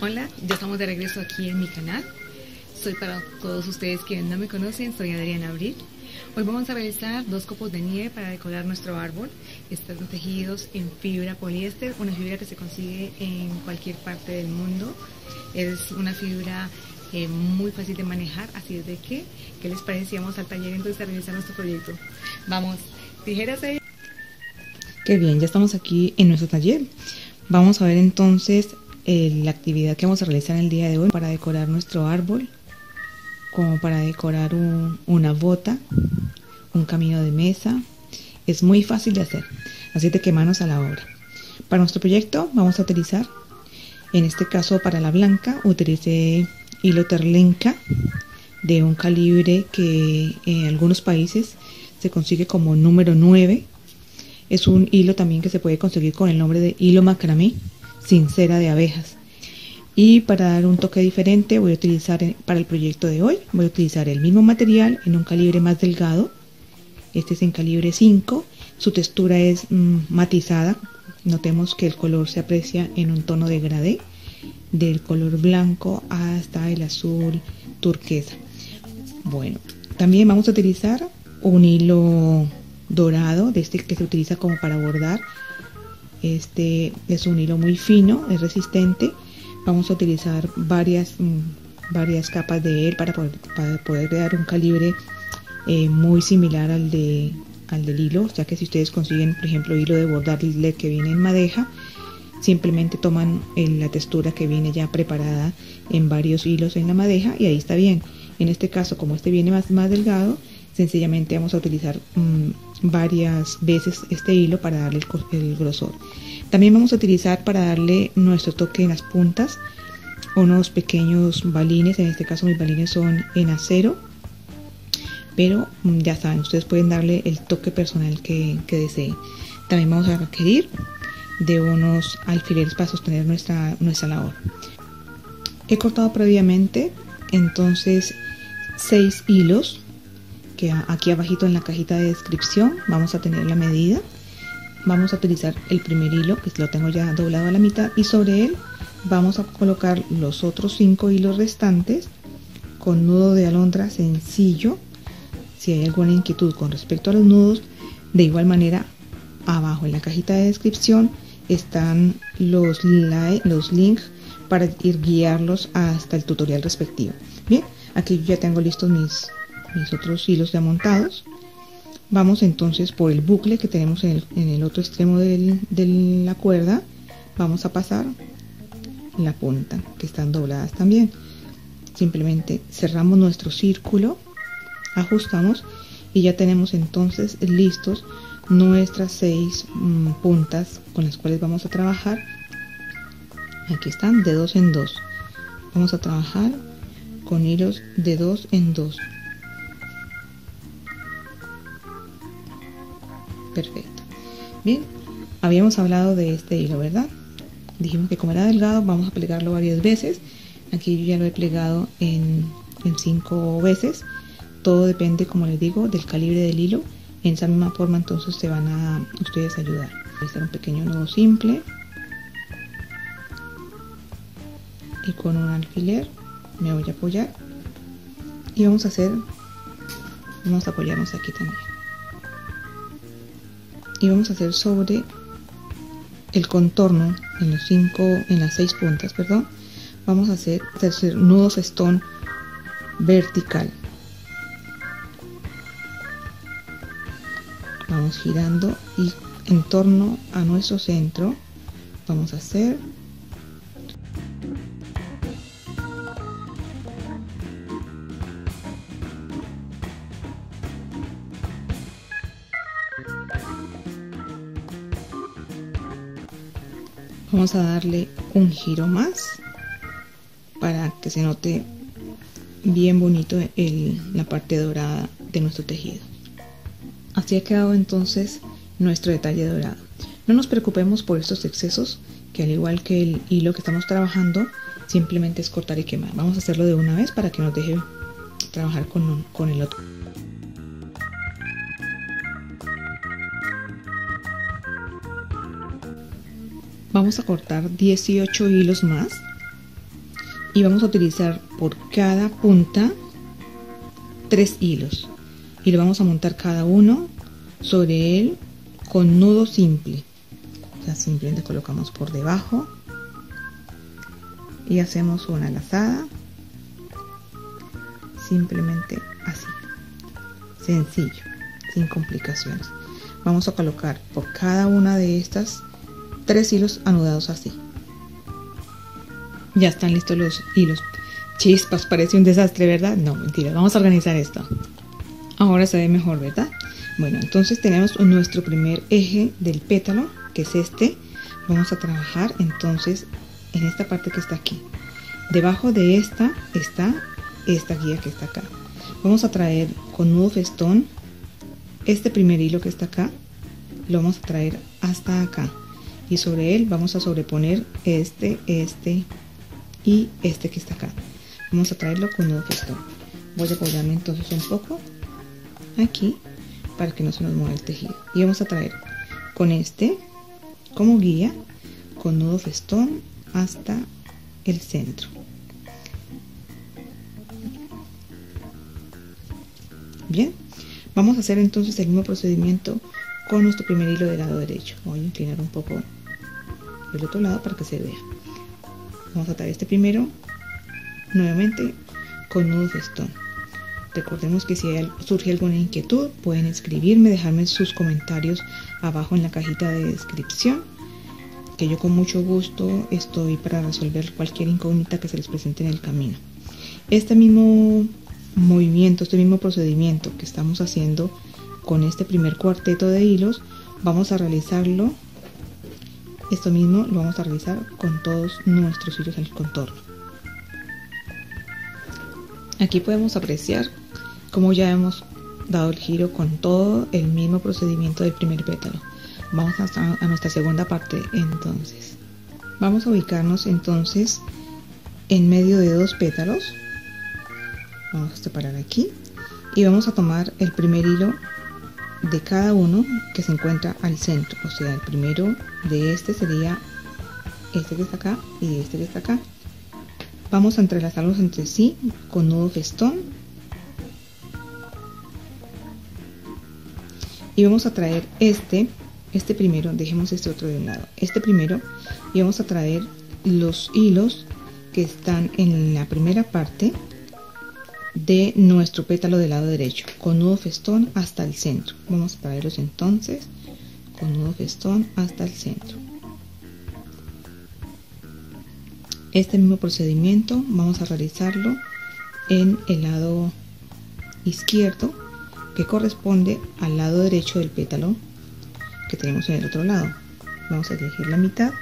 Hola, ya estamos de regreso aquí en mi canal. Soy para todos ustedes quienes no me conocen, soy Adriana Abril. Hoy vamos a realizar dos copos de nieve para decorar nuestro árbol. Están tejidos en fibra poliéster, una fibra que se consigue en cualquier parte del mundo. Es una fibra eh, muy fácil de manejar, así es de que, ¿qué les parece? Al taller entonces a realizar nuestro proyecto. Vamos, tijeras ahí. Qué bien, ya estamos aquí en nuestro taller. Vamos a ver entonces la actividad que vamos a realizar el día de hoy para decorar nuestro árbol, como para decorar una bota, un camino de mesa. Es muy fácil de hacer, así de que manos a la obra. Para nuestro proyecto vamos a utilizar, en este caso para la blanca, utilicé hilo terlenca de un calibre que en algunos países se consigue como número 9. Es un hilo también que se puede conseguir con el nombre de hilo macramé sin cera de abejas. Y para dar un toque diferente voy a utilizar eh, para el proyecto de hoy, voy a utilizar el mismo material en un calibre más delgado. Este es en calibre 5, su textura es mm, matizada. Notemos que el color se aprecia en un tono de gradé, del color blanco hasta el azul turquesa. Bueno, también vamos a utilizar un hilo dorado, de este que se utiliza como para bordar este es un hilo muy fino, es resistente. Vamos a utilizar varias, mm, varias capas de él para poder, para poder crear un calibre eh, muy similar al, de, al del hilo. Ya que si ustedes consiguen, por ejemplo, hilo de bordar LED que viene en madeja, simplemente toman eh, la textura que viene ya preparada en varios hilos en la madeja y ahí está bien. En este caso, como este viene más, más delgado, sencillamente vamos a utilizar mm, varias veces este hilo para darle el, grosor. También vamos a utilizar para darle nuestro toque en las puntas unos pequeños balines, en este caso mis balines son en acero, pero mm, ya saben, ustedes pueden darle el toque personal que, deseen. También vamos a requerir de unos alfileres para sostener nuestra, nuestra labor. He cortado previamente entonces seis hilos aquí abajito en la cajita de descripción vamos a tener la medida. Vamos a utilizar el primer hilo que lo tengo ya doblado a la mitad y sobre él vamos a colocar los otros cinco hilos restantes con nudo de alondra sencillo. Si hay alguna inquietud con respecto a los nudos, de igual manera abajo en la cajita de descripción están los, los links para ir guiarlos hasta el tutorial respectivo. Bien, aquí ya tengo listos mis mis otros hilos ya montados. Vamos entonces por el bucle que tenemos en el, otro extremo de la cuerda. Vamos a pasar la punta que están dobladas también. Simplemente cerramos nuestro círculo ajustamos y ya tenemos entonces listos nuestras seis mm, puntas con las cuales vamos a trabajar. Aquí están de dos en dos. Vamos a trabajar con hilos de dos en dos Perfecto. Bien, habíamos hablado de este hilo, ¿verdad? Dijimos que como era delgado vamos a plegarlo varias veces. Aquí yo ya lo he plegado en, cinco veces. Todo depende, como les digo, del calibre del hilo. En esa misma forma entonces se van a ustedes ayudar. Voy a hacer un pequeño nudo simple. Y con un alfiler me voy a apoyar. Y vamos a hacer, vamos a apoyarnos aquí también y vamos a hacer sobre el contorno en los cinco en las seis puntas perdón. Vamos a hacer tercer nudo festón vertical. Vamos girando y en torno a nuestro centro vamos a hacer vamos a darle un giro más para que se note bien bonito la parte dorada de nuestro tejido. Así ha quedado entonces nuestro detalle dorado. No nos preocupemos por estos excesos, que al igual que el hilo que estamos trabajando, simplemente es cortar y quemar. Vamos a hacerlo de una vez para que nos deje trabajar con, con el otro. Vamos a cortar 18 hilos más y vamos a utilizar por cada punta 3 hilos. Y lo vamos a montar cada uno sobre él con nudo simple. O sea simplemente colocamos por debajo y hacemos una lazada. Simplemente así. Sencillo sin complicaciones. Vamos a colocar por cada una de estas tres hilos anudados así. Ya están listos los hilos. Chispas parece un desastre verdad no mentira vamos a organizar esto. Ahora se ve mejor verdad bueno entonces tenemos nuestro primer eje del pétalo que es este. Vamos a trabajar entonces en esta parte que está aquí. Debajo de esta está esta guía que está acá. Vamos a traer con nudo festón este primer hilo que está acá. Lo vamos a traer hasta acá y sobre él vamos a sobreponer este este y este que está acá. Vamos a traerlo con nudo festón voy a apoyarme entonces un poco aquí para que no se nos mueva el tejido. Y vamos a traer con este como guía con nudo festón hasta el centro. Bien vamos a hacer entonces el mismo procedimiento con nuestro primer hilo del lado derecho. Voy a inclinar un poco el otro lado para que se vea. Vamos a atar este primero nuevamente con nudo festón recordemos que si surge alguna inquietud pueden escribirme dejarme sus comentarios abajo en la cajita de descripción que yo con mucho gusto estoy para resolver cualquier incógnita que se les presente en el camino. Este mismo movimiento este mismo procedimiento que estamos haciendo con este primer cuarteto de hilos vamos a realizarlo esto mismo lo vamos a realizar con todos nuestros hilos al contorno. Aquí podemos apreciar cómo ya hemos dado el giro con todo el mismo procedimiento del primer pétalo. Vamos a, a nuestra segunda parte entonces. Vamos a ubicarnos entonces en medio de dos pétalos. Vamos a separar aquí y vamos a tomar el primer hilo de cada uno que se encuentra al centro. O sea, el primero de este sería este que está acá y este que está acá. Vamos a entrelazarlos entre sí con nudo festón. Y vamos a traer este, este primero, dejemos este otro de un lado, este primero, y vamos a traer los hilos que están en la primera parte de nuestro pétalo del lado derecho con nudo festón hasta el centro. Vamos a traerlos entonces con nudo festón hasta el centro. Este mismo procedimiento vamos a realizarlo en el lado izquierdo que corresponde al lado derecho del pétalo que tenemos en el otro lado. Vamos a elegir la mitad.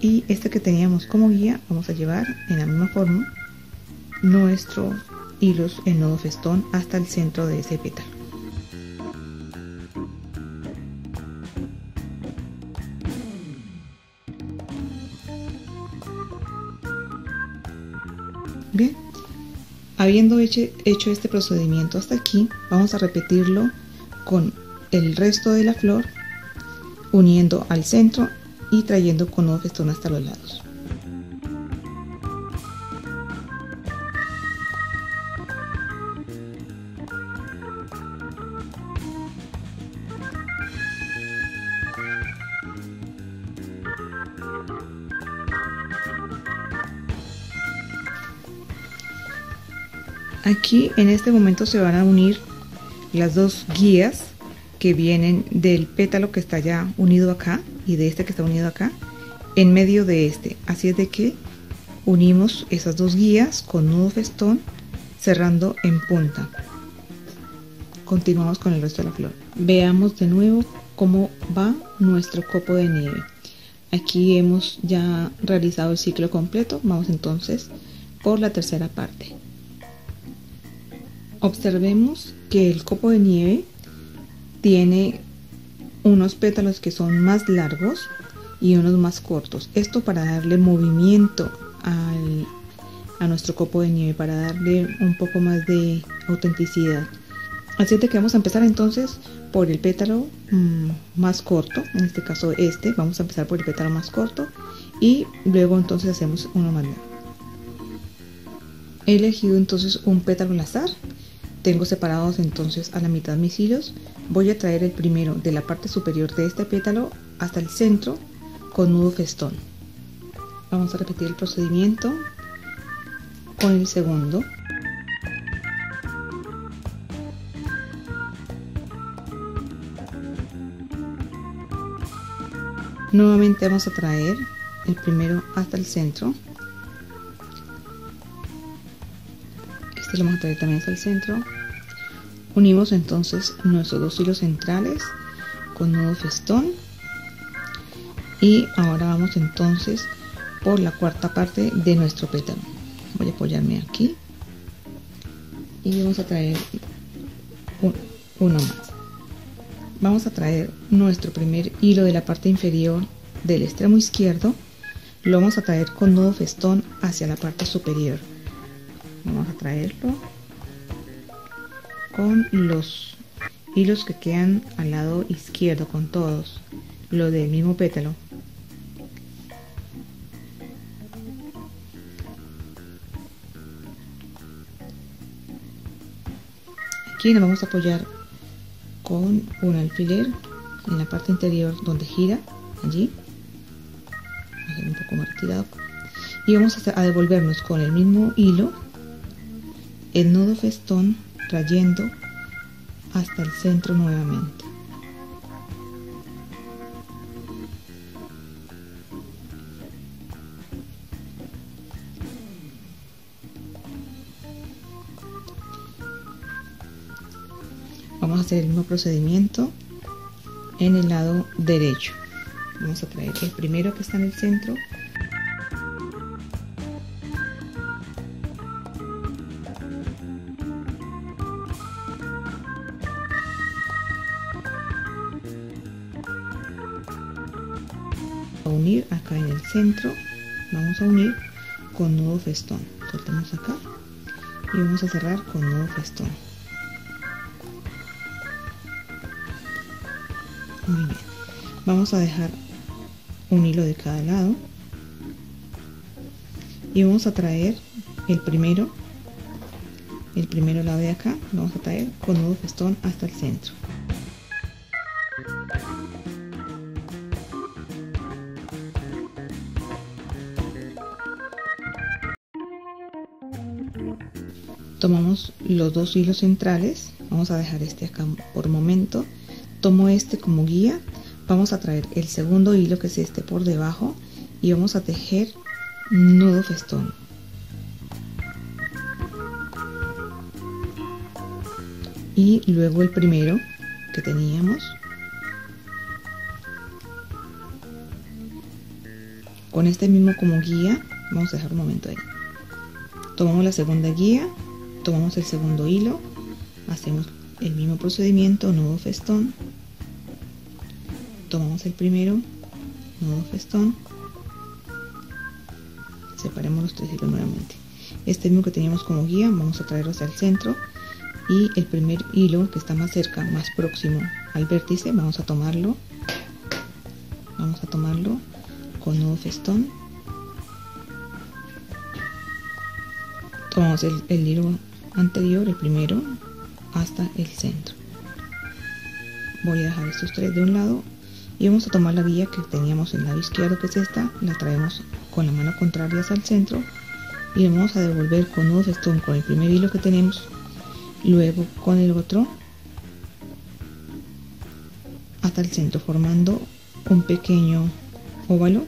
Y este que teníamos como guía vamos a llevar en la misma forma nuestros hilos en nodo festón hasta el centro de ese pétalo. Bien, habiendo hecho, hecho este procedimiento hasta aquí, vamos a repetirlo con el resto de la flor, uniendo al centro y trayendo con nodo festón hasta los lados. Aquí en este momento se van a unir las dos guías que vienen del pétalo que está ya unido acá y de este que está unido acá en medio de este. Así es de que unimos esas dos guías con nudo festón cerrando en punta. Continuamos con el resto de la flor. Veamos de nuevo cómo va nuestro copo de nieve. Aquí hemos ya realizado el ciclo completo. Vamos entonces por la tercera parte. Observemos que el copo de nieve tiene unos pétalos que son más largos y unos más cortos. Esto para darle movimiento a nuestro copo de nieve, para darle un poco más de autenticidad. Así es de que vamos a empezar entonces por el pétalo mm, más corto, en este caso este, vamos a empezar por el pétalo más corto y luego entonces hacemos uno más largo. He elegido entonces un pétalo al azar, tengo separados entonces a la mitad mis hilos, voy a traer el primero de la parte superior de este pétalo hasta el centro con nudo festón. Vamos a repetir el procedimiento con el segundo. Nuevamente vamos a traer el primero hasta el centro. Este lo vamos a traer también hasta el centro. Unimos entonces nuestros dos hilos centrales con nudo festón. Y ahora vamos entonces por la cuarta parte de nuestro pétalo. Voy a apoyarme aquí. Y vamos a traer uno más vamos a traer nuestro primer hilo de la parte inferior del extremo izquierdo lo vamos a traer con nudo festón hacia la parte superior vamos a traerlo con los hilos que quedan al lado izquierdo con todos lo del mismo pétalo. Aquí nos vamos a apoyar con un alfiler en la parte interior donde gira allí. Un poco más retirado. Y vamos a, devolvernos con el mismo hilo el nudo festón trayendo hasta el centro nuevamente. Vamos a hacer el mismo procedimiento en el lado derecho. Vamos a traer el primero que está en el centro a unir acá en el centro. Vamos a unir con nudo festón. Soltamos acá y vamos a cerrar con nudo festón. Muy bien. Vamos a dejar un hilo de cada lado y vamos a traer el primero el primero lado de acá. Lo vamos a traer con nudo festón hasta el centro tomamos los dos hilos centrales vamos a dejar este acá por momento tomo este como guía vamos a traer el segundo hilo que es este por debajo y vamos a tejer nudo festón. Y luego el primero que teníamos con este mismo como guía vamos a dejar un momento ahí. Tomamos la segunda guía tomamos el segundo hilo hacemos el mismo procedimiento nudo festón. Tomamos el primero nudo festón. Separemos los tres hilos nuevamente. Este mismo que teníamos como guía vamos a traerlo hacia el centro. Y el primer hilo que está más cerca más próximo al vértice vamos a tomarlo. Vamos a tomarlo con nudo festón. Tomamos el hilo anterior el primero hasta el centro. Voy a dejar estos tres de un lado y vamos a tomar la guía que teníamos en el lado izquierdo que es esta. La traemos con la mano contraria hacia el centro. Y vamos a devolver con nudo festón con el primer hilo que tenemos. Luego con el otro hasta el centro formando un pequeño óvalo.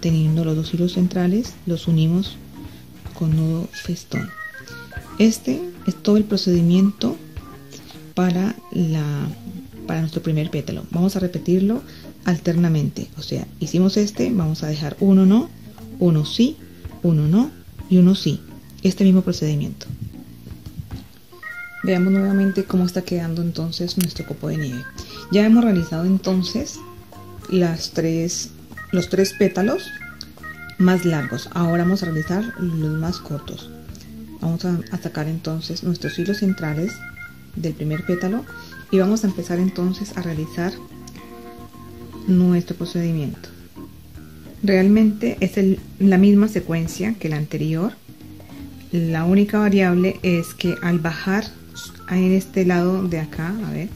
Teniendo los dos hilos centrales los unimos con nudo festón este es todo el procedimiento para la para nuestro primer pétalo. Vamos a repetirlo alternamente. O sea, hicimos este, vamos a dejar uno no, uno sí, uno no y uno sí. este mismo procedimiento. Veamos nuevamente cómo está quedando entonces nuestro copo de nieve. Ya hemos realizado entonces las tres, los tres pétalos más largos. Ahora vamos a realizar los más cortos. Vamos a, sacar entonces nuestros hilos centrales del primer pétalo y vamos a empezar entonces a realizar nuestro procedimiento. Realmente es la misma secuencia que la anterior. La única variable es que al bajar en este lado de acá, a ver,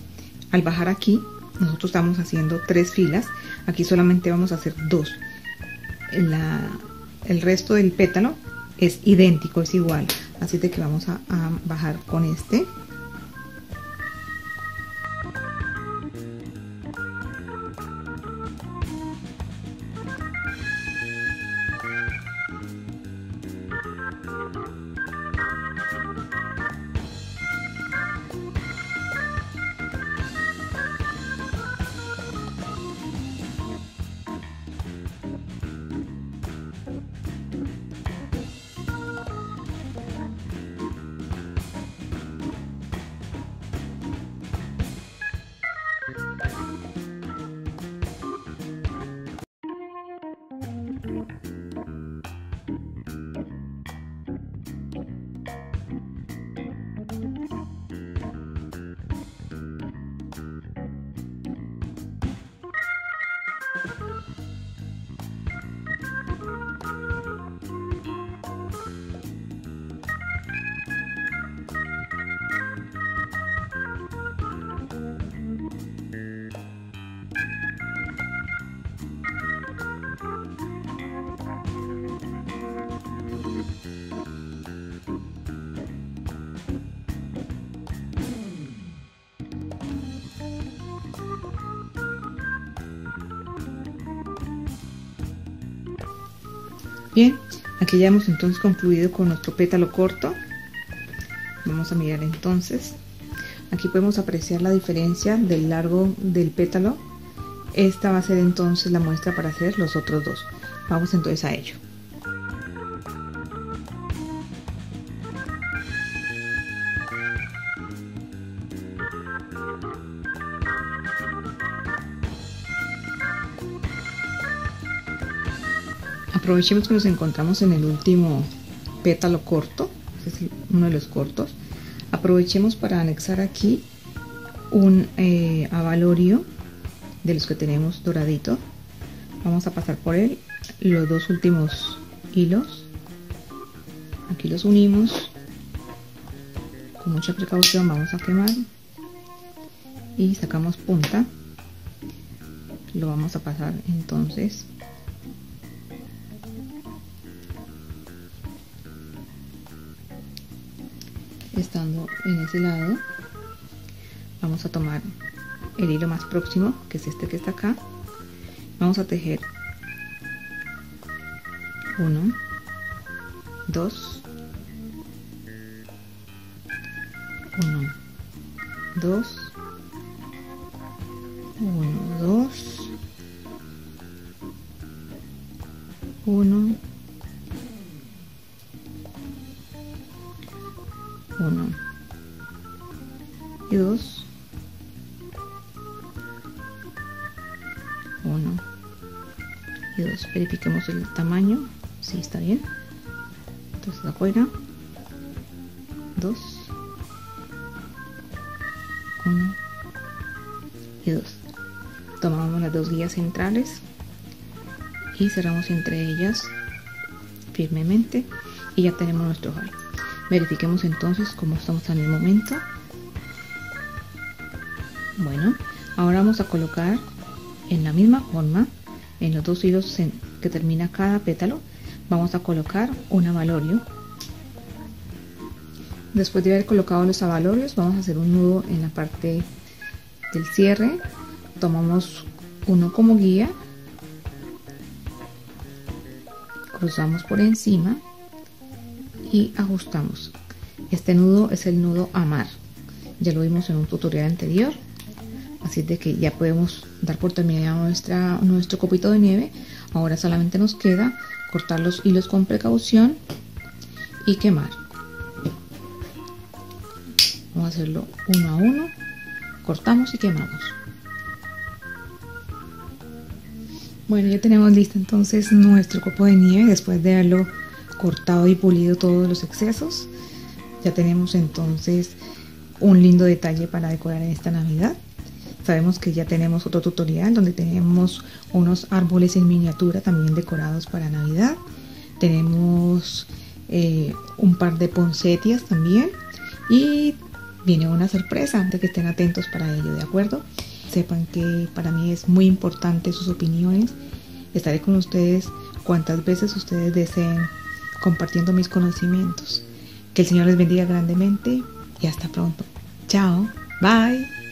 al bajar aquí, nosotros estamos haciendo tres filas. Aquí solamente vamos a hacer dos. el resto del pétalo es idéntico, es igual. Así de que vamos a bajar con este aquí ya hemos entonces concluido con nuestro pétalo corto. Vamos a mirar entonces. Aquí podemos apreciar la diferencia del largo del pétalo. Esta va a ser entonces la muestra para hacer los otros dos. Vamos entonces a ello. Aprovechemos que nos encontramos en el último pétalo corto, es uno de los cortos, aprovechemos para anexar aquí un eh, avalorio de los que tenemos doradito, vamos a pasar por él. Los dos últimos hilos, aquí los unimos, con mucha precaución vamos a quemar. Y sacamos punta, lo vamos a pasar entonces en ese lado vamos a tomar el hilo más próximo que es este que está acá. Vamos a tejer 1 2 1 2 1 2 1 1 el tamaño si está bien. Entonces afuera 2 1 y 2 tomamos las dos guías centrales y cerramos entre ellas firmemente y ya tenemos nuestro jale verifiquemos entonces cómo estamos en el momento. Bueno ahora vamos a colocar en la misma forma en los dos hilos que termina cada pétalo vamos a colocar un avalorio después de haber colocado los avalorios vamos a hacer un nudo en la parte del cierre tomamos uno como guía cruzamos por encima y ajustamos. Este nudo es el nudo amar. Ya lo vimos en un tutorial anterior. Así de que ya podemos dar por terminado nuestra, nuestro copito de nieve. Ahora solamente nos queda cortar los hilos con precaución y quemar. Vamos a hacerlo uno a uno. Cortamos y quemamos. Bueno, ya tenemos listo entonces nuestro copo de nieve después de haberlo cortado y pulido todos los excesos. Ya tenemos entonces un lindo detalle para decorar en esta Navidad. Sabemos que ya tenemos otro tutorial donde tenemos unos árboles en miniatura también decorados para Navidad. Tenemos eh, un par de poncetias también y viene una sorpresa, de que estén atentos para ello, ¿de acuerdo? Sepan que para mí es muy importante sus opiniones. Estaré con ustedes cuantas veces ustedes deseen compartiendo mis conocimientos. Que el Señor les bendiga grandemente y hasta pronto. Chao. Bye.